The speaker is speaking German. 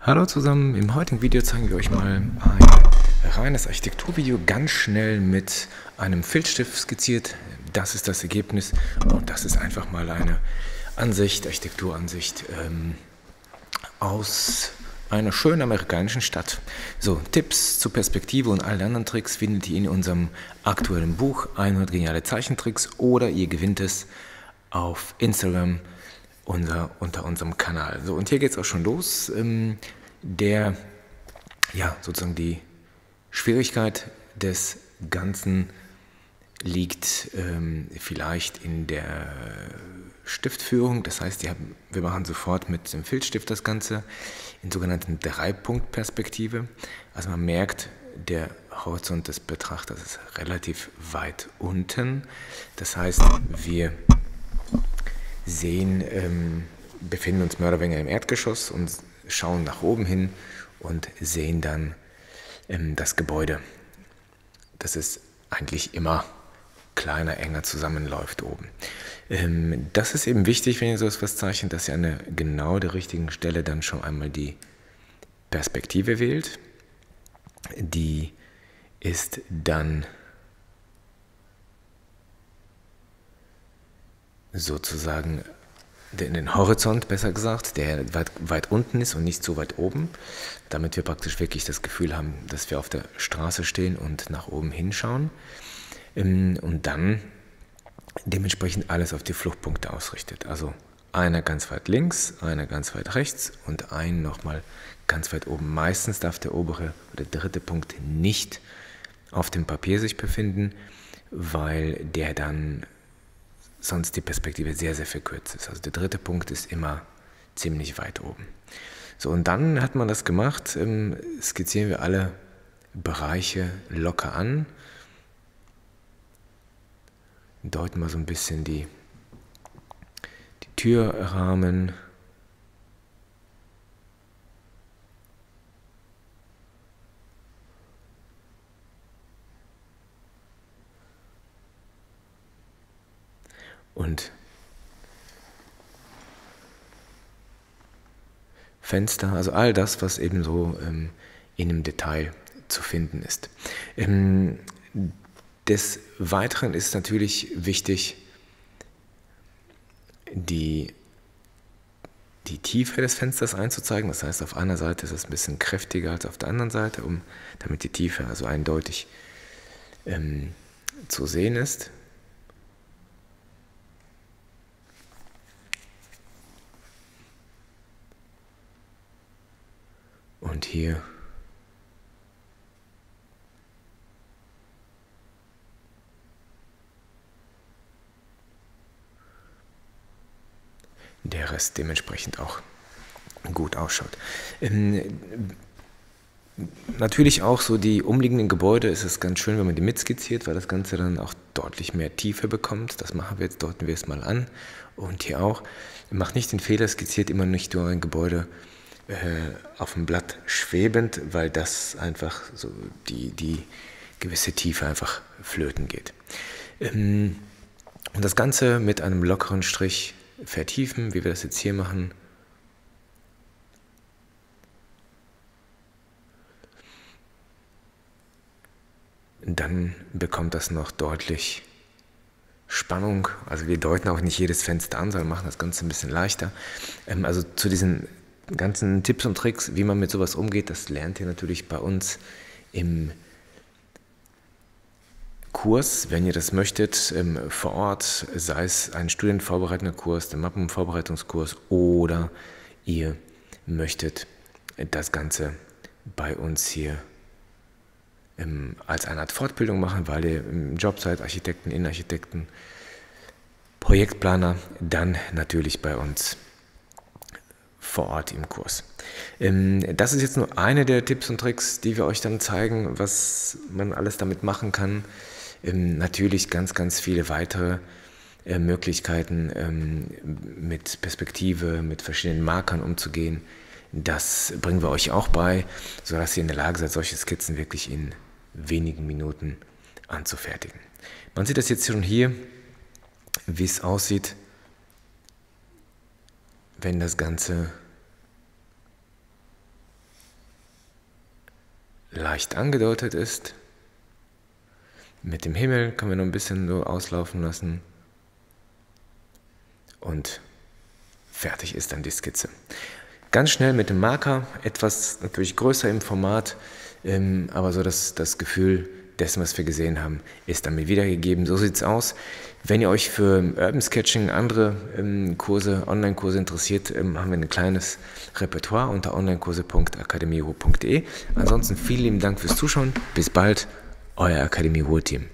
Hallo zusammen, im heutigen Video zeigen wir euch mal ein reines Architekturvideo, ganz schnell mit einem Filzstift skizziert. Das ist das Ergebnis und das ist einfach mal eine Ansicht, Architekturansicht ähm, aus einer schönen amerikanischen Stadt. So, Tipps zur Perspektive und allen anderen Tricks findet ihr in unserem aktuellen Buch 100 geniale Zeichentricks oder ihr gewinnt es auf Instagram unser, unter unserem Kanal. So, und hier geht es auch schon los. Ähm, der, ja, sozusagen die Schwierigkeit des Ganzen liegt ähm, vielleicht in der Stiftführung. Das heißt, haben, wir machen sofort mit dem Filzstift das Ganze in sogenannten Dreipunktperspektive. Also man merkt, der Horizont des Betrachters ist relativ weit unten. Das heißt, wir sehen, ähm, befinden uns mehr oder weniger im Erdgeschoss und schauen nach oben hin und sehen dann ähm, das Gebäude, das ist eigentlich immer kleiner, enger zusammenläuft oben. Ähm, das ist eben wichtig, wenn ihr so etwas zeichnet, dass ihr an der genau der richtigen Stelle dann schon einmal die Perspektive wählt. Die ist dann sozusagen den Horizont, besser gesagt, der weit, weit unten ist und nicht so weit oben, damit wir praktisch wirklich das Gefühl haben, dass wir auf der Straße stehen und nach oben hinschauen. Ähm, und dann dementsprechend alles auf die Fluchtpunkte ausrichtet. Also einer ganz weit links, einer ganz weit rechts und ein nochmal ganz weit oben. Meistens darf der obere oder dritte Punkt nicht auf dem Papier sich befinden, weil der dann sonst die Perspektive sehr, sehr verkürzt ist. Also der dritte Punkt ist immer ziemlich weit oben. So, und dann hat man das gemacht, ähm, skizzieren wir alle Bereiche locker an, deuten mal so ein bisschen die, die Türrahmen, und Fenster, also all das, was eben so ähm, in einem Detail zu finden ist. Ähm, des Weiteren ist natürlich wichtig, die, die Tiefe des Fensters einzuzeigen. Das heißt, auf einer Seite ist es ein bisschen kräftiger als auf der anderen Seite, um, damit die Tiefe also eindeutig ähm, zu sehen ist. Und hier der Rest dementsprechend auch gut ausschaut. Ähm, natürlich auch so die umliegenden Gebäude ist es ganz schön, wenn man die mitskizziert, weil das Ganze dann auch deutlich mehr Tiefe bekommt. Das machen wir jetzt, deuten wir es mal an. Und hier auch. Macht nicht den Fehler, skizziert immer nicht nur ein Gebäude äh, auf dem Blatt schwebend, weil das einfach so die, die gewisse Tiefe einfach flöten geht. Ähm, und das Ganze mit einem lockeren Strich vertiefen, wie wir das jetzt hier machen. Dann bekommt das noch deutlich Spannung. Also wir deuten auch nicht jedes Fenster an, sondern machen das Ganze ein bisschen leichter. Ähm, also zu diesen ganzen Tipps und Tricks, wie man mit sowas umgeht, das lernt ihr natürlich bei uns im Kurs, wenn ihr das möchtet, ähm, vor Ort, sei es ein studienvorbereitender Kurs, der Mappenvorbereitungskurs oder ihr möchtet das Ganze bei uns hier ähm, als eine Art Fortbildung machen, weil ihr im Job seid, Architekten, Innenarchitekten, Projektplaner, dann natürlich bei uns vor Ort im Kurs. Ähm, das ist jetzt nur eine der Tipps und Tricks, die wir euch dann zeigen, was man alles damit machen kann. Ähm, natürlich ganz, ganz viele weitere äh, Möglichkeiten ähm, mit Perspektive, mit verschiedenen Markern umzugehen. Das bringen wir euch auch bei, sodass ihr in der Lage seid, solche Skizzen wirklich in wenigen Minuten anzufertigen. Man sieht das jetzt schon hier, wie es aussieht, wenn das Ganze leicht angedeutet ist. Mit dem Himmel können wir noch ein bisschen so auslaufen lassen. Und fertig ist dann die Skizze. Ganz schnell mit dem Marker, etwas natürlich größer im Format, ähm, aber so das, das Gefühl dessen, was wir gesehen haben, ist damit wiedergegeben. So sieht es aus. Wenn ihr euch für Urban Sketching, andere ähm, Kurse, Online-Kurse interessiert, ähm, haben wir ein kleines Repertoire unter onlinekurse.akademieruhr.de. Ansonsten vielen lieben Dank fürs Zuschauen. Bis bald, euer Akademie Ruhr-Team.